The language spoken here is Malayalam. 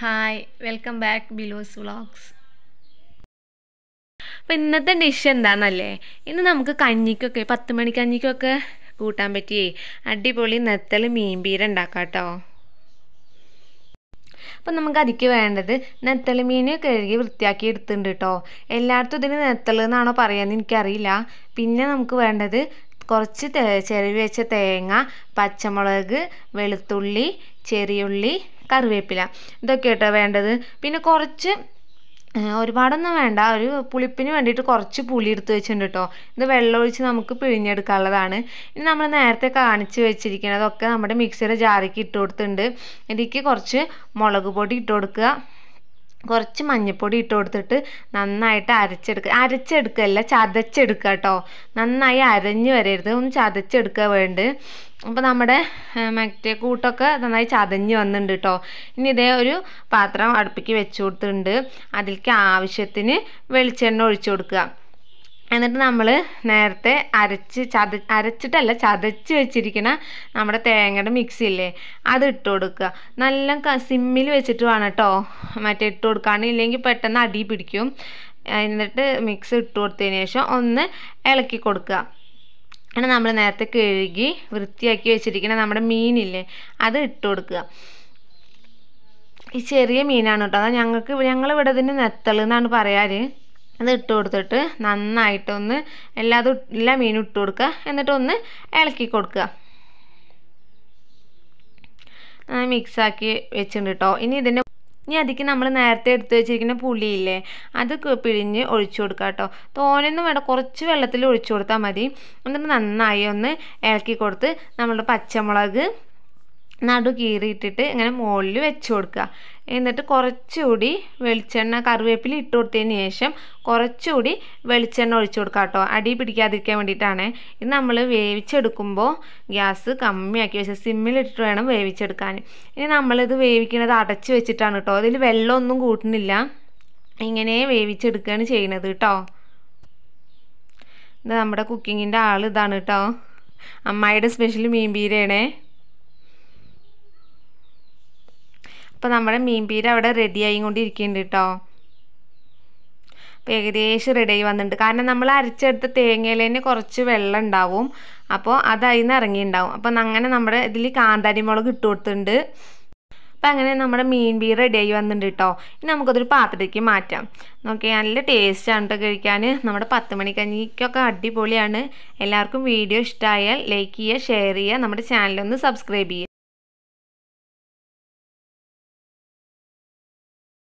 ഹായ് വെൽക്കം ബാക്ക് ബിലോസ് വ്ളോഗ്സ് അപ്പോൾ ഇന്നത്തെ ഡിഷ് എന്താണെന്നല്ലേ ഇന്ന് നമുക്ക് കഞ്ഞിക്കൊക്കെ പത്ത് മണി കഞ്ഞിക്കൊക്കെ കൂട്ടാൻ പറ്റിയേ. അടിപൊളി നെത്തൽ മീൻപീര ഉണ്ടാക്കാം കേട്ടോ അപ്പം നമുക്ക് അതിക്ക് വേണ്ടത് നെത്തൽ മീൻ കഴുകി വൃത്തിയാക്കി എടുത്തിട്ടുണ്ട് കേട്ടോ എല്ലായിടത്തും ഇതിന് നെത്തൽ എന്നാണോ പറയുന്നത് എനിക്കറിയില്ല. പിന്നെ നമുക്ക് വേണ്ടത് കുറച്ച് ചിരവി വെച്ച തേങ്ങ പച്ചമുളക് വെളുത്തുള്ളി ചെറിയുള്ളി കറിവേപ്പില. ഇതൊക്കെ കേട്ടോ വേണ്ടത്. പിന്നെ കുറച്ച് ഒരുപാടൊന്നും വേണ്ട. ഒരു പുളിപ്പിന് വേണ്ടിയിട്ട് കുറച്ച് പുളി എടുത്ത് വെച്ചിട്ടുണ്ട് കേട്ടോ ഇത് വെള്ളമൊഴിച്ച് നമുക്ക് പിഴിഞ്ഞെടുക്കാനുള്ളതാണ്. ഇനി നമ്മൾ നേരത്തെ കാണിച്ച് വെച്ചിരിക്കുന്നതൊക്കെ നമ്മുടെ മിക്സിയുടെ ജാറിക്ക് ഇട്ട് കൊടുത്തിട്ടുണ്ട്. ഇതിലേക്ക് കുറച്ച് മുളക് പൊടി ഇട്ട് കൊടുക്കുക. കുറച്ച് മഞ്ഞൾപ്പൊടി ഇട്ട് കൊടുത്തിട്ട് നന്നായിട്ട് അരച്ചെടുക്കുക അരച്ചെടുക്കല്ല ചതച്ചെടുക്കുക കേട്ടോ നന്നായി അരഞ്ഞ് വരരുത്. ഒന്ന് ചതച്ചെടുക്കുക വേണ്ട. അപ്പോൾ നമ്മുടെ മറ്റേ കൂട്ടൊക്കെ നന്നായി ചതഞ്ഞ് വന്നിട്ടുണ്ട് കേട്ടോ ഇനി ഇതേ ഒരു പാത്രം അടുപ്പിക്ക് വെച്ച് കൊടുത്തിട്ടുണ്ട് അതിലേക്ക് ആവശ്യത്തിന് വെളിച്ചെണ്ണ ഒഴിച്ചു കൊടുക്കുക എന്നിട്ട് നമ്മൾ നേരത്തെ അരച്ച് ചത അരച്ചിട്ടല്ല ചതച്ച് വെച്ചിരിക്കുന്ന നമ്മുടെ തേങ്ങയുടെ മിക്സി ഇല്ലേ അത് ഇട്ട് കൊടുക്കുക. നല്ല സിമ്മിൽ വെച്ചിട്ട് വേണം കേട്ടോ മറ്റേ ഇട്ട് കൊടുക്കുകയാണെങ്കിൽ പെട്ടെന്ന് അടി പിടിക്കും. എന്നിട്ട് മിക്സ് ഇട്ട് കൊടുത്തതിന് ശേഷം ഒന്ന് ഇളക്കി കൊടുക്കുക. അങ്ങനെ നമ്മൾ നേരത്തെ കഴുകി വൃത്തിയാക്കി വെച്ചിരിക്കുന്ന നമ്മുടെ മീനില്ലേ അത് ഇട്ട് കൊടുക്കുക. ഈ ചെറിയ മീനാണ് കേട്ടോ അതാ ഞങ്ങൾക്ക് ഞങ്ങളിവിടെ ഇതിന് നെത്തൾ എന്നാണ് പറയാറ്. അത് ഇട്ട് കൊടുത്തിട്ട് നന്നായിട്ടൊന്ന് എല്ലാതും എല്ലാ മീനും ഇട്ട് കൊടുക്കുക എന്നിട്ടൊന്ന് ഇളക്കി കൊടുക്കുക മിക്സാക്കി വെച്ചിട്ടുണ്ട് കേട്ടോ ഇനി ഇതിന്റെ ഇനി അതിക്ക് നമ്മൾ നേരത്തെ എടുത്തു വെച്ചിരിക്കുന്ന പുളിയില്ലേ അത് പിഴിഞ്ഞ് ഒഴിച്ചു കൊടുക്കുക കേട്ടോ തോനൊന്നും വേണ്ട കുറച്ച് വെള്ളത്തിൽ ഒഴിച്ചു കൊടുത്താൽ മതി. എന്നിട്ട് നന്നായി ഒന്ന് ഇളക്കി കൊടുത്ത് നമ്മളുടെ പച്ചമുളക് നടു കീറിയിട്ടിട്ട് ഇങ്ങനെ മുകളിൽ വെച്ച് കൊടുക്കുക. എന്നിട്ട് കുറച്ചുകൂടി വെളിച്ചെണ്ണ കറിവേപ്പില ഇട്ട് കൊടുത്തതിന് ശേഷം കുറച്ചുകൂടി വെളിച്ചെണ്ണ ഒഴിച്ചു കൊടുക്കുക കേട്ടോ. അടി പിടിക്കാതിരിക്കാൻ വേണ്ടിയിട്ടാണ്. ഇത് നമ്മൾ വേവിച്ചെടുക്കുമ്പോൾ ഗ്യാസ് കമ്മിയാക്കി വെച്ച് സിമ്മിലിട്ടിട്ട് വേണം വേവിച്ചെടുക്കാൻ. ഇനി നമ്മളിത് വേവിക്കുന്നത് അടച്ച് വെച്ചിട്ടാണ് കേട്ടോ. അതിൽ വെള്ളമൊന്നും കൂട്ടുന്നില്ല. ഇങ്ങനെ വേവിച്ചെടുക്കുകയാണ് ചെയ്യുന്നത് കേട്ടോ. ഇത് നമ്മുടെ കുക്കിങ്ങിന്റെ ആൾ ഇതാണ് കേട്ടോ. അമ്മായിയുടെ സ്പെഷ്യൽ മീൻ പീരയാണേ അപ്പോൾ നമ്മുടെ മീൻ മീൻപീര അവിടെ റെഡി ആയിക്കൊണ്ടിരിക്കുന്നുണ്ട് കേട്ടോ. അപ്പോൾ ഏകദേശം റെഡി ആയി വന്നിട്ടുണ്ട്. കാരണം നമ്മൾ അരച്ചെടുത്ത തേങ്ങയിൽ തന്നെ കുറച്ച് വെള്ളം ഉണ്ടാവും. അപ്പോൾ അതായി നിന്ന് ഇറങ്ങിയിട്ടുണ്ടാവും. അപ്പം അങ്ങനെ നമ്മുടെ ഇതിൽ കാന്താരി മുളക് ഇട്ട് കൊടുത്തിട്ടുണ്ട്. അപ്പം അങ്ങനെ നമ്മുടെ മീൻ റെഡി ആയി വന്നിട്ടുണ്ട് കേട്ടോ. ഇനി നമുക്കതൊരു പാത്രത്തിലേക്ക് മാറ്റാം. നോക്കി നല്ല ടേസ്റ്റാണ് കേട്ടോ കഴിക്കാൻ. നമ്മുടെ പത്ത് മണിക്കഞ്ഞിക്കൊക്കെ അടിപൊളിയാണ്. എല്ലാവർക്കും വീഡിയോ ഇഷ്ടമായാൽ ലൈക്ക് ചെയ്യുക ഷെയർ ചെയ്യുക. നമ്മുടെ ചാനലൊന്ന് സബ്സ്ക്രൈബ് ചെയ്യുക.